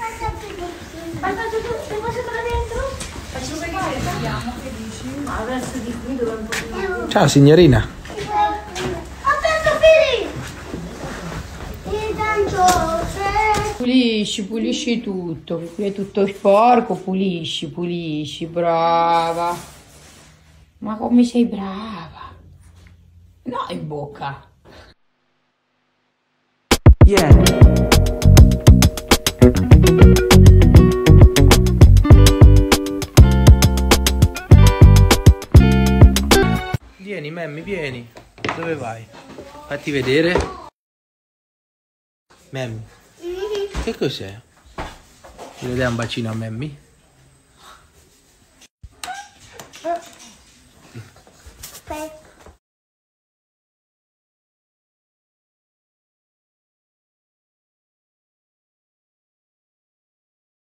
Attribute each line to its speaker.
Speaker 1: Aspetta, devo entrare dentro? Faccio vedere, vediamo che dici. Ma adesso di qui dove un po'
Speaker 2: Ciao signorina.
Speaker 3: Pulisci, pulisci tutto, che qui è tutto sporco, pulisci, pulisci, brava. Ma come sei brava. No, in bocca.
Speaker 2: Yeah. Vieni, Memmi, vieni. Dove vai? Fatti vedere. Memmi. Che cos'è? Ti dai un bacino a Memmi?
Speaker 1: Aspetta.